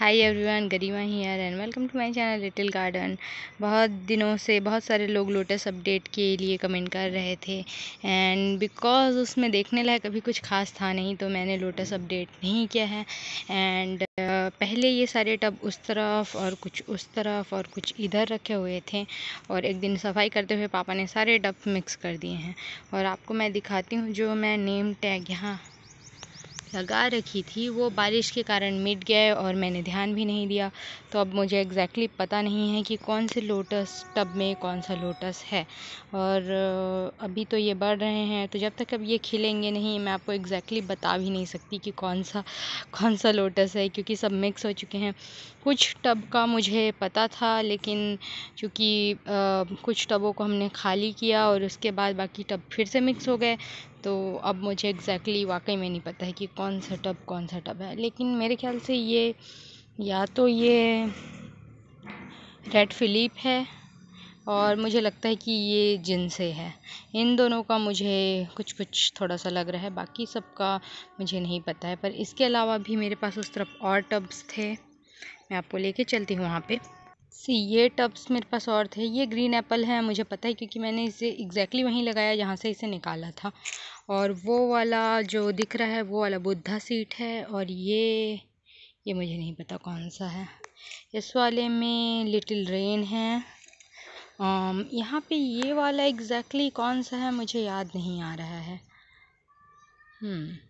Hi everyone Garima here and welcome to my channel little garden बहुत दिनों से बहुत सारे लोग लोटस अपडेट के लिए कमेंट कर रहे थे एंड बिकॉज़ उसमें देखने लायक अभी कुछ खास था नहीं तो मैंने लोटस अपडेट नहीं किया है एंड पहले ये सारे टब उस तरफ़ और कुछ उस तरफ़ और कुछ इधर रखे हुए थे और एक दिन सफ़ाई करते हुए पापा ने सारे टब मिक्स कर दिए हैं और आपको मैं दिखाती हूँ जो मैं नेम टैग यहाँ लगा रखी थी, वो बारिश के कारण मिट गए और मैंने ध्यान भी नहीं दिया। तो अब मुझे एग्जैक्टली exactly पता नहीं है कि कौन से लोटस टब में कौन सा लोटस है। और अभी तो ये बढ़ रहे हैं तो जब तक अब ये खिलेंगे नहीं, मैं आपको एग्जैक्टली exactly बता भी नहीं सकती कि कौन सा कौन सा लोटस है, क्योंकि सब मिक्स हो चुके हैं। कुछ टब का मुझे पता था, लेकिन चूँकि कुछ टबों को हमने खाली किया और उसके बाद बाकी टब फिर से मिक्स हो गए तो अब मुझे एग्जैक्टली exactly वाकई में नहीं पता है कि कौन सा टब कौन सा टब है। लेकिन मेरे ख्याल से ये या तो ये रेड फिलिप है और मुझे लगता है कि ये जिन से है। इन दोनों का मुझे कुछ कुछ थोड़ा सा लग रहा है, बाकी सबका मुझे नहीं पता है। पर इसके अलावा भी मेरे पास उस तरफ़ और टब्स थे। मैं आपको लेके चलती हूँ वहाँ पे। सी, ये टब्स मेरे पास और थे। ये ग्रीन एप्पल है, मुझे पता है, क्योंकि मैंने इसे एग्जैक्टली वहीं लगाया जहाँ से इसे निकाला था। और वो वाला जो दिख रहा है, वो वाला बुद्धा सीट है, और ये ये मुझे नहीं पता कौन सा है। इस वाले में लिटिल रेन है। यहाँ पे ये वाला एग्जैक्टली exactly कौन सा है, मुझे याद नहीं आ रहा है। हम्म।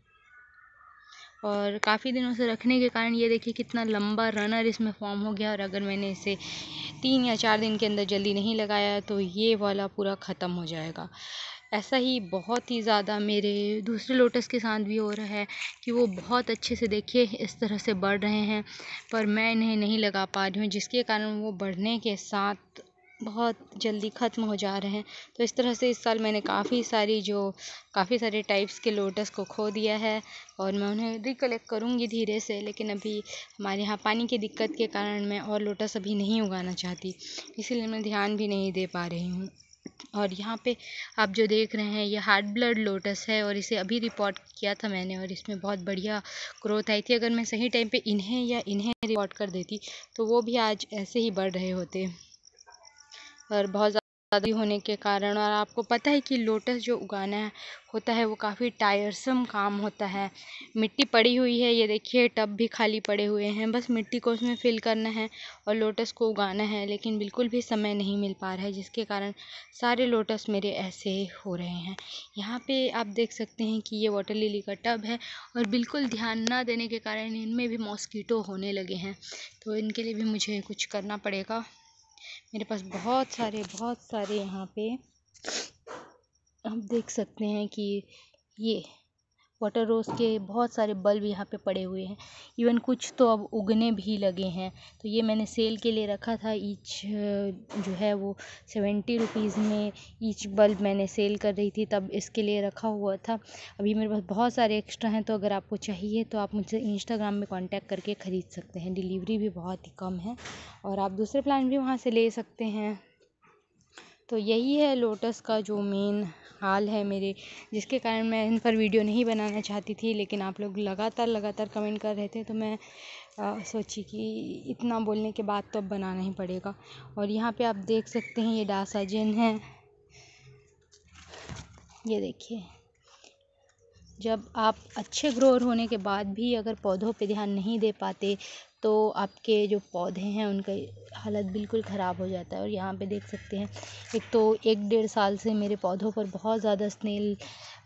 और काफ़ी दिनों से रखने के कारण ये देखिए कितना लंबा रनर इसमें फॉर्म हो गया और अगर मैंने इसे तीन या चार दिन के अंदर जल्दी नहीं लगाया तो ये वाला पूरा ख़त्म हो जाएगा। ऐसा ही बहुत ही ज़्यादा मेरे दूसरे लोटस के साथ भी हो रहा है कि वो बहुत अच्छे से देखिए इस तरह से बढ़ रहे हैं, पर मैं इन्हें नहीं लगा पा रही हूँ, जिसके कारण वो बढ़ने के साथ बहुत जल्दी ख़त्म हो जा रहे हैं। तो इस तरह से इस साल मैंने काफ़ी सारी जो, काफ़ी सारे टाइप्स के लोटस को खो दिया है और मैं उन्हें रिकलेक्ट करूँगी धीरे से, लेकिन अभी हमारे यहाँ पानी की दिक्कत के कारण मैं और लोटस अभी नहीं उगाना चाहती। इसीलिए मैं ध्यान भी नहीं दे पा रही हूँ। और यहाँ पे आप जो देख रहे हैं, ये हार्ड ब्लड लोटस है और इसे अभी रिपोर्ट किया था मैंने और इसमें बहुत बढ़िया ग्रोथ आई थी। अगर मैं सही टाइम पे इन्हें या इन्हें रिपोर्ट कर देती तो वो भी आज ऐसे ही बढ़ रहे होते। और बहुत ज़्यादा होने के कारण और आपको पता है कि लोटस जो उगाना है, होता है वो काफ़ी टायरसम काम होता है। मिट्टी पड़ी हुई है, ये देखिए, टब भी खाली पड़े हुए हैं। बस मिट्टी को उसमें फिल करना है और लोटस को उगाना है, लेकिन बिल्कुल भी समय नहीं मिल पा रहा है, जिसके कारण सारे लोटस मेरे ऐसे हो रहे हैं। यहाँ पे आप देख सकते हैं कि ये वाटर लिली का टब है और बिल्कुल ध्यान ना देने के कारण इनमें भी मॉस्कीटो होने लगे हैं। तो इनके लिए भी मुझे कुछ करना पड़ेगा। मेरे पास बहुत सारे बहुत सारे यहाँ पे आप देख सकते हैं कि ये वाटर रोज़ के बहुत सारे बल्ब यहाँ पे पड़े हुए हैं। इवन कुछ तो अब उगने भी लगे हैं। तो ये मैंने सेल के लिए रखा था। ईच जो है वो सेवेंटी रुपीज़ में ईच बल्ब मैंने सेल कर रही थी, तब इसके लिए रखा हुआ था। अभी मेरे पास बहुत सारे एक्स्ट्रा हैं तो अगर आपको चाहिए तो आप मुझसे इंस्टाग्राम में कॉन्टैक्ट करके ख़रीद सकते हैं। डिलीवरी भी बहुत ही कम है। और आप दूसरे प्लान भी वहाँ से ले सकते हैं। तो यही है लोटस का जो मेन हाल है मेरे, जिसके कारण मैं इन पर वीडियो नहीं बनाना चाहती थी, लेकिन आप लोग लगातार लगातार कमेंट कर रहे थे तो मैं सोची कि इतना बोलने के बाद तो अब बनाना ही पड़ेगा। और यहाँ पे आप देख सकते हैं ये डासाजिन है। ये देखिए, जब आप अच्छे ग्रोअर होने के बाद भी अगर पौधों पे ध्यान नहीं दे पाते तो आपके जो पौधे हैं, उनका हालत बिल्कुल ख़राब हो जाता है। और यहाँ पे देख सकते हैं, एक तो एक डेढ़ साल से मेरे पौधों पर बहुत ज़्यादा स्नेल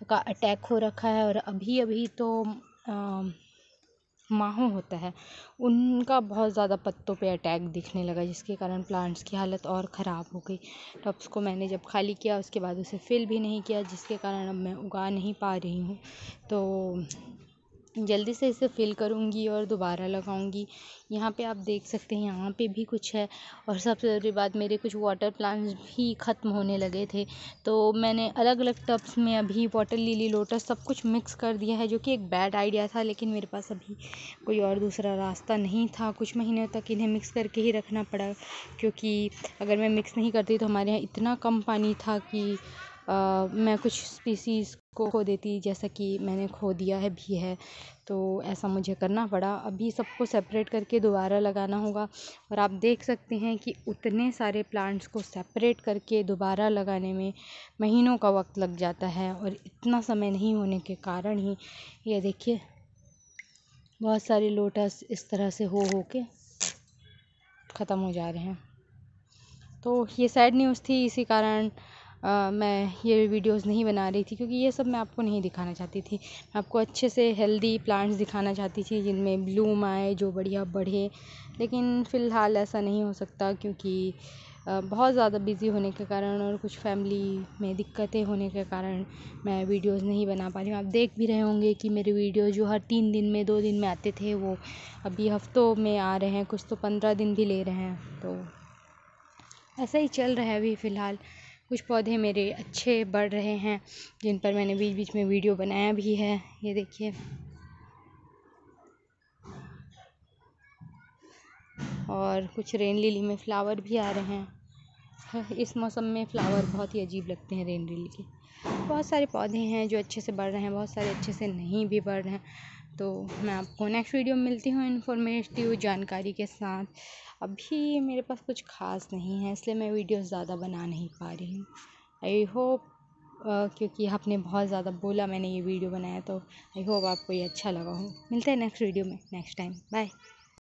का अटैक हो रखा है और अभी अभी तो माहो होता है। उनका बहुत ज़्यादा पत्तों पे अटैक दिखने लगा, जिसके कारण प्लांट्स की हालत और ख़राब हो गई। टब्स को मैंने जब खाली किया, उसके बाद उसे फिल भी नहीं किया, जिसके कारण अब मैं उगा नहीं पा रही हूँ। तो जल्दी से इसे फिल करूँगी और दोबारा लगाऊँगी। यहाँ पे आप देख सकते हैं, यहाँ पे भी कुछ है और सबसे ज़रूरी बात, मेरे कुछ वाटर प्लांट्स भी ख़त्म होने लगे थे। तो मैंने अलग अलग टब्स में अभी वाटर लिली लोटस सब कुछ मिक्स कर दिया है, जो कि एक बैड आइडिया था, लेकिन मेरे पास अभी कोई और दूसरा रास्ता नहीं था। कुछ महीनों तक इन्हें मिक्स करके ही रखना पड़ा, क्योंकि अगर मैं मिक्स नहीं करती तो हमारे यहाँ इतना कम पानी था कि मैं कुछ स्पीसीज़ को खो देती, जैसा कि मैंने खो दिया है, भी है। तो ऐसा मुझे करना पड़ा। अभी सबको सेपरेट करके दोबारा लगाना होगा और आप देख सकते हैं कि उतने सारे प्लांट्स को सेपरेट करके दोबारा लगाने में महीनों का वक्त लग जाता है और इतना समय नहीं होने के कारण ही। ये देखिए, बहुत सारे लोटस इस तरह से हो हो के ख़त्म हो जा रहे हैं। तो ये सैड न्यूज़ थी, इसी कारण मैं ये वीडियोस नहीं बना रही थी क्योंकि ये सब मैं आपको नहीं दिखाना चाहती थी। मैं आपको अच्छे से हेल्दी प्लांट्स दिखाना चाहती थी जिनमें ब्लूम आए, जो बढ़िया बढ़े। लेकिन फ़िलहाल ऐसा नहीं हो सकता क्योंकि बहुत ज़्यादा बिज़ी होने के कारण और कुछ फैमिली में दिक्कतें होने के कारण मैं वीडियोस नहीं बना पा रही हूँ। आप देख भी रहे होंगे कि मेरे वीडियो जो हर तीन दिन में, दो दिन में आते थे, वो अभी हफ्तों में आ रहे हैं, कुछ तो पंद्रह दिन भी ले रहे हैं। तो ऐसा ही चल रहा है अभी फ़िलहाल। कुछ पौधे मेरे अच्छे बढ़ रहे हैं, जिन पर मैंने बीच बीच में वीडियो बनाया भी है, ये देखिए। और कुछ रेन लिली में फ्लावर भी आ रहे हैं। इस मौसम में फ्लावर बहुत ही अजीब लगते हैं, रेन लिली के। बहुत सारे पौधे हैं जो अच्छे से बढ़ रहे हैं, बहुत सारे अच्छे से नहीं भी बढ़ रहे हैं। तो मैं आपको नेक्स्ट वीडियो में मिलती हूँ इन्फॉर्मेटिव जानकारी के साथ। अभी मेरे पास कुछ ख़ास नहीं है, इसलिए मैं वीडियो ज़्यादा बना नहीं पा रही हूँ। आई होप क्योंकि आपने बहुत ज़्यादा बोला मैंने ये वीडियो बनाया तो आई होप आपको ये अच्छा लगा हो। मिलते हैं नेक्स्ट वीडियो में नेक्स्ट टाइम बाय